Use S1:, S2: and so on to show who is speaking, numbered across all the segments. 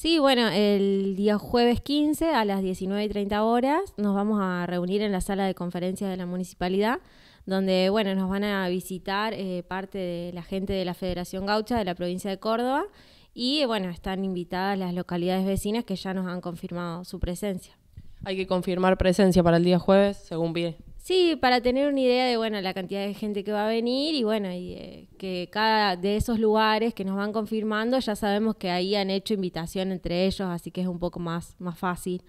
S1: Sí, bueno, el día jueves 15 a las 19 y 30 horas nos vamos a reunir en la sala de conferencias de la municipalidad, donde, bueno, nos van a visitar eh, parte de la gente de la Federación Gaucha de la provincia de Córdoba y, bueno, están invitadas las localidades vecinas que ya nos han confirmado su presencia.
S2: Hay que confirmar presencia para el día jueves, según vi.
S1: Sí, para tener una idea de bueno la cantidad de gente que va a venir y bueno y eh, que cada de esos lugares que nos van confirmando ya sabemos que ahí han hecho invitación entre ellos, así que es un poco más más fácil.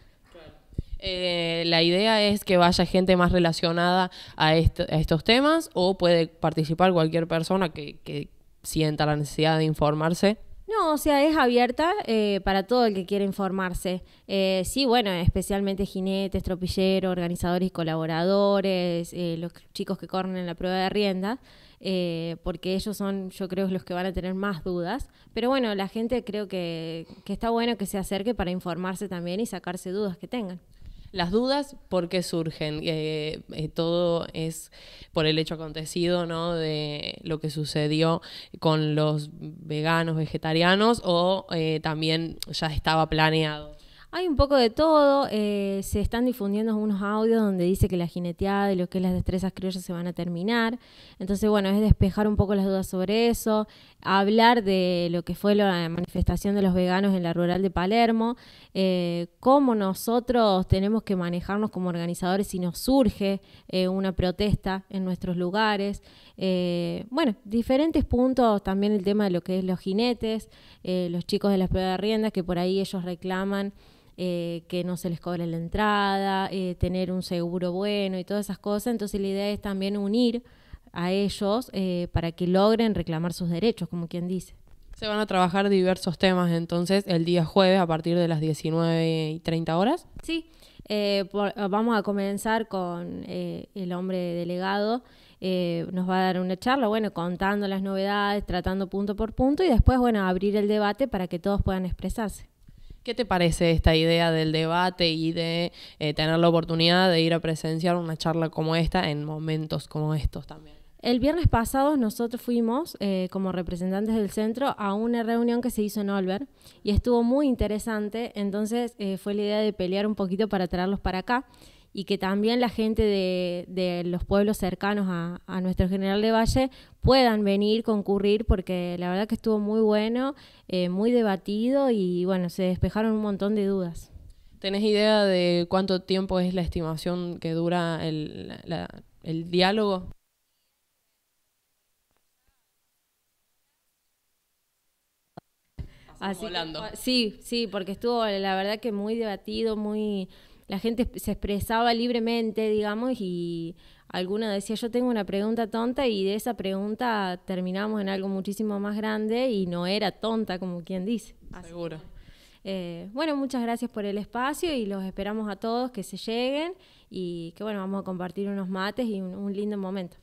S2: Eh, la idea es que vaya gente más relacionada a, estos temas o puede participar cualquier persona que, que sienta la necesidad de informarse.
S1: No, o sea, es abierta eh, para todo el que quiera informarse. Eh, sí, bueno, especialmente jinetes, tropilleros, organizadores y colaboradores, eh, los chicos que corren en la prueba de rienda, porque ellos son, yo creo, los que van a tener más dudas. Pero bueno, la gente creo que, que está bueno que se acerque para informarse también y sacarse dudas que tengan.
S2: Las dudas, ¿por qué surgen? Eh, eh, todo es por el hecho acontecido, ¿no? De lo que sucedió con los veganos, vegetarianos, o eh, también ya estaba planeado.
S1: Hay un poco de todo. Eh, se están difundiendo unos audios donde dice que la jineteada y lo que es las destrezas criollas se van a terminar. Entonces, bueno, es despejar un poco las dudas sobre eso, hablar de lo que fue la manifestación de los veganos en la rural de Palermo, eh, cómo nosotros tenemos que manejarnos como organizadores si nos surge eh, una protesta en nuestros lugares. bueno, diferentes puntos, también el tema de lo que es los jinetes, los chicos de las pruebas de riendas, que por ahí ellos reclaman eh, que no se les cobre la entrada, eh, tener un seguro bueno y todas esas cosas. Entonces la idea es también unir a ellos eh, para que logren reclamar sus derechos, como quien dice.
S2: Se van a trabajar diversos temas entonces el día jueves a partir de las 19 y 30 horas.
S1: Sí, vamos a comenzar con el hombre delegado. nos va a dar una charla, bueno, contando las novedades, tratando punto por punto y después, bueno, abrir el debate para que todos puedan expresarse.
S2: ¿Qué te parece esta idea del debate y de eh, tener la oportunidad de ir a presenciar una charla como esta en momentos como estos también?
S1: El viernes pasado nosotros fuimos eh, como representantes del centro a una reunión que se hizo en Olver y estuvo muy interesante, entonces eh, fue la idea de pelear un poquito para traerlos para acá y que también la gente de, los pueblos cercanos a, nuestro General de Valle puedan venir, concurrir, porque la verdad que estuvo muy bueno, eh, muy debatido y bueno, se despejaron un montón de dudas.
S2: ¿Tenés idea de cuánto tiempo es la estimación que dura el, el diálogo?
S1: Así, sí, sí, porque estuvo la verdad que muy debatido, muy la gente se expresaba libremente, digamos, y alguno decía, yo tengo una pregunta tonta y de esa pregunta terminamos en algo muchísimo más grande y no era tonta, como quien dice.
S2: Seguro.
S1: Eh, bueno, muchas gracias por el espacio y los esperamos a todos que se lleguen y que bueno, vamos a compartir unos mates y un lindo momento.